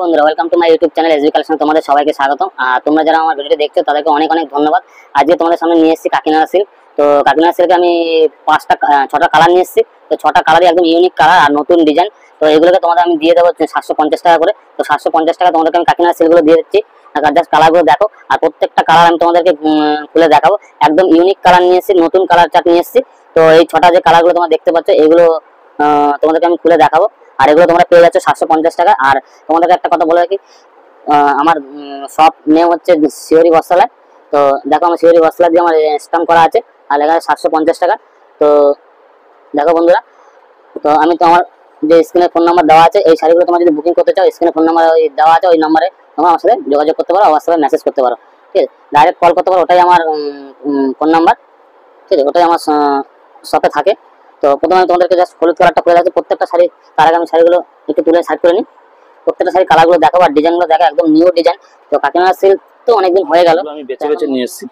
বন্ধুরা welcome to my YouTube channel SB collection তোমাদের সবাইকে স্বাগত আর তোমরা যারা আমার ভিডিওটি দেখছ, তাদেরকে অনেক অনেক ধন্যবাদ। আজকে তোমাদের সামনে নিয়ে এসেছি কাকিনাড়া সিল্ক তো কাকিনাড়া সিল্কে আমি পাঁচটা ছটা কালার নিয়ে এসেছি। তো ছটা কালারই একদম ইউনিক কালার আর নতুন ডিজাইন তো এগুলোকে তোমাদের আমি দিয়ে দেবো সাতশো পঞ্চাশ টাকা করে। তো সাতশো পঞ্চাশ টাকা তোমাদেরকে আমি কাকিনাড়া সিল্কগুলো দিয়ে দিচ্ছি। জাস্ট কালারগুলো দেখো। আর প্রত্যেকটা কালার আমি তোমাদেরকে খুলে দেখাবো। একদম ইউনিক কালার নিয়ে এসেছি, নতুন কালার চার্ট নিয়ে এসেছি। তো এই ছটা যে কালারগুলো তোমরা দেখতে পাচ্ছ, এগুলো তোমাদেরকে আমি খুলে দেখাবো। আর এগুলো তোমরা পেয়ে যাচ্ছ সাতশো পঞ্চাশ টাকা। আর তোমাদেরকে একটা কথা বলে রাখি আমার সব নেম হচ্ছে শিওরি বস্ত্রালয়। তো দেখো আমার শিওরি বস্ত্রালয় দিয়ে আমার স্ট্যাম্প করা আছে, আর লেখা আছে সাতশো পঞ্চাশ টাকা। তো দেখো বন্ধুরা, তো আমি তো আমার যে স্ক্রিনে ফোন নাম্বার দেওয়া আছে, এই শাড়িগুলো তোমার যদি বুকিং করতে চাও স্ক্রিনে ফোন নাম্বার ওই দেওয়া আছে, ওই নাম্বারে তোমরা আমার সাথে যোগাযোগ করতে পারো হোয়াটসঅ্যাপে মেসেজ করতে পারো। ঠিক আছে? ডাইরেক্ট কল করতে পারো, ওটাই আমার ফোন নাম্বার ঠিক আছে? ওটাই আমার শপে থাকে। তো প্রথমে আমি তোমাদেরকে জাস্ট হলুদ কালারটা করে রাখছি। প্রত্যেকটা শাড়ি তার আগে আমি শাড়িগুলো একটু তুলে সাইড করে নিই। প্রত্যেকটা শাড়ি কালারগুলো দেখাবো আর ডিজাইনগুলো দেখো একদম নিউ ডিজাইন তো কাকিনাড়া সিল্ক তো অনেকদিন হয়ে গেল। আমি বেছে বেছে নিয়ে এসেছি।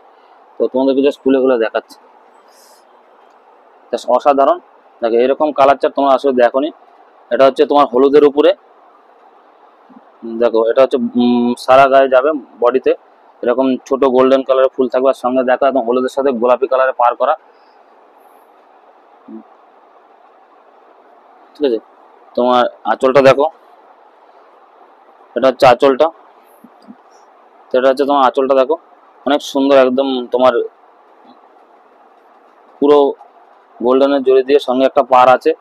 তো তোমাদেরকে জাস্ট খুলে খুলে দেখাচ্ছি। জাস্ট অসাধারণ। দেখো, এরকম কালার চার তোমরা আসলে দেখোনি। এটা হচ্ছে তোমার হলুদের উপরে। দেখো, এটা হচ্ছে সারা গায়ে যাবে বডিতে এরকম ছোট গোল্ডেন কালারের ফুল থাকবে। আর সঙ্গে দেখো একদম হলুদের সাথে গোলাপি কালারে পার করা। ঠিক আছে? তোমার আঁচলটা দেখো। এটা হচ্ছে আঁচলটা। এটা হচ্ছে তোমার আঁচলটা দেখো। অনেক সুন্দর একদম তোমার পুরো গোল্ডেনের জড়ি দিয়ে সঙ্গে একটা পার আছে।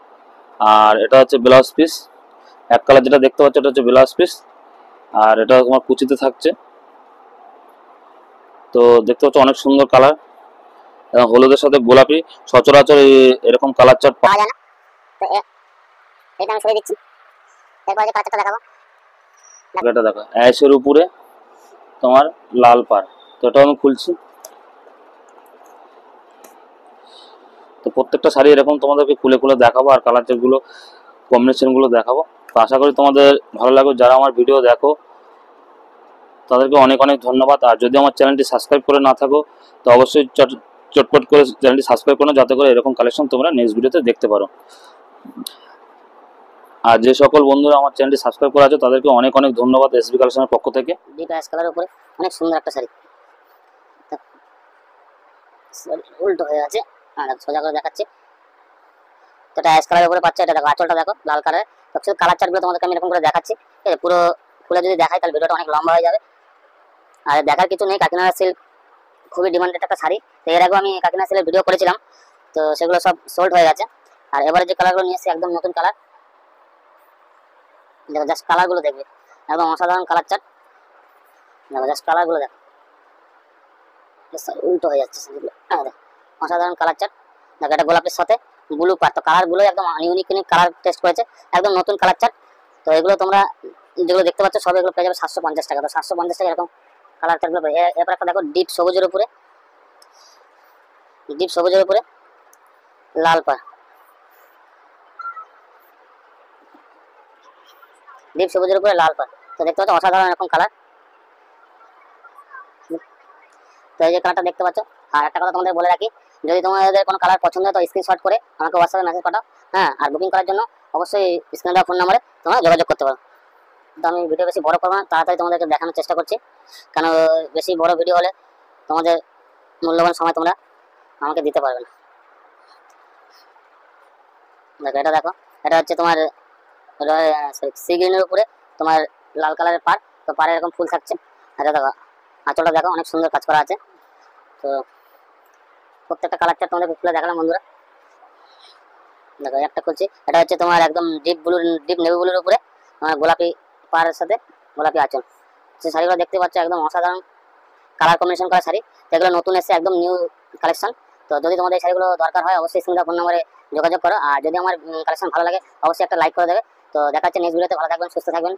আর এটা হচ্ছে ব্লাউজ পিস এক কালার যেটা দেখতে পাচ্ছ এটা হচ্ছে ব্লাউজ পিস আর এটা তোমার কুচিতে থাকছে। তো দেখতে পাচ্ছ অনেক সুন্দর কালার হলুদের সাথে গোলাপি। সচরাচর এরকম কালার চার্ট পাওয়া যায় না। এটা আমি সরিয়ে দিচ্ছি। এরপর যে কালারটা দেখাবো। এটা দেখো, অ্যাশের উপরে তোমার লাল পার তো এটাও আমি খুলছি। তো প্রত্যেকটা শাড়ি এরকম তোমাদেরকে খুলে খুলে দেখাবো আর কালারগুলো কম্বিনেশনগুলো দেখাবো। তো আশা করি তোমাদের ভালো লাগবে। যারা আমার ভিডিও দেখো, তাদেরকে অনেক অনেক ধন্যবাদ। আর যদি আমার চ্যানেলটি সাবস্ক্রাইব করে না থাকো, তো অবশ্যই চট- চটপট করে চ্যানেলটি সাবস্ক্রাইব করো, যাতে করে এরকম কালেকশন তোমরা নেক্সট ভিডিওতে দেখতে পারো। আর যে সকল বন্ধুরা আমার চ্যানেলটি সাবস্ক্রাইব করা আছে, তাদেরকে অনেক অনেক ধন্যবাদ এসবি কালেকশনের পক্ষ থেকে। ডিপ কালারের উপরে অনেক সুন্দর একটা শাড়ি। উল্টো হয়ে আছে, আর সোজা করে দেখাচ্ছি। তো এটা অ্যাশ কালারের উপরে পাচ্ছে, এটা দেখো আঁচলটা দেখো, লাল কালারের শুধু কালার চার্টগুলো তোমাদেরকে আমি এরকম করে দেখাচ্ছি, ঠিক আছে? পুরো খুলে যদি দেখাই, তাহলে ভিডিওটা অনেক লম্বা হয়ে যাবে। আর দেখার কিছু নেই কাকিনাড়া সিল্ক খুবই ডিমান্ডেড একটা শাড়ি। তো এর আগেও আমি কাকিনাড়া সিল্কের ভিডিও করেছিলাম, তো সেগুলো সব সোল্ড হয়ে গেছে। আর এবারে যে কালারগুলো নিয়ে এসেছি, একদম নতুন কালার দেখো জাস্ট কালারগুলো দেখবে। একদম অসাধারণ কালার চার্ট দেখো জাস্ট কালারগুলো দেখো। উল্টো হয়ে যাচ্ছে হ্যাঁ দেখো, অসাধারণ কালার চার্ট দেখো, এটা গোলাপের সাথে ব্লু পার তো কালারগুলো একদম ইউনিক ইউনিক কালার টেস্ট করেছে। একদম নতুন কালার চার্ট তো এগুলো তোমরা যেগুলো দেখতে পাচ্ছ, সব এগুলো পেয়ে যাবে সাতশো পঞ্চাশ টাকা। তো সাতশো পঞ্চাশ টাকা এরকম কালার চার্টগুলো পেয়ে। এরপর একটা দেখো ডিপ সবুজের উপরে। ডিপ সবুজের উপরে। লাল পার ডিপ সবুজের উপরে লাল পার তো দেখতে পাচ্ছ অসাধারণ এরকম কালার তো এই যে কালারটা দেখতে পাচ্ছ। আর একটা কথা তোমাদের বলে রাখি, যদি তোমাদের কোনো কালার পছন্দ হয় তো স্ক্রিনশট করে আমাকে হোয়াটসঅ্যাপে মেসেজ পাঠাও। হ্যাঁ আর বুকিং করার জন্য অবশ্যই স্ক্রিনে দেওয়া ফোন নাম্বারে তোমরা যোগাযোগ করতে পারো। তো আমি ভিডিও বেশি বড় করব না, তাড়াতাড়ি তোমাদেরকে দেখানোর চেষ্টা করছি। কেন বেশি বড় ভিডিও হলে তোমাদের মূল্যবান সময় তোমরা আমাকে দিতে পারবে না। দেখো, এটা দেখো, এটা হচ্ছে তোমার সি উপরে তোমার লাল কালারের পার তো পারে এরকম ফুল থাকছে। এটা দেখো, আঁচলটা দেখো, অনেক সুন্দর কাজ করা আছে। তো প্রত্যেকটা কালারটা তোমাদের খুলে দেখালাম, বন্ধুরা। দেখো একটা খুলছি। এটা হচ্ছে তোমার একদম ডিপ ব্লু ডিপ নেভি ব্লুর উপরে গোলাপি পাড়ের সাথে গোলাপি আঁচল। যে শাড়িগুলো দেখতে পাচ্ছ, একদম অসাধারণ কালার কম্বিনেশন করা শাড়ি। এগুলো নতুন এসে একদম নিউ কালেকশন তো যদি তোমাদের এই শাড়িগুলো দরকার হয়, অবশ্যই স্ক্রিনে ফোন নম্বরে যোগাযোগ করো। আর যদি আমার কালেকশন ভালো লাগে, অবশ্যই একটা লাইক করে দেবে। তো দেখা হচ্ছে নেক্সট ভিডিওতে ভালো থাকবেন সুস্থ থাকবেন।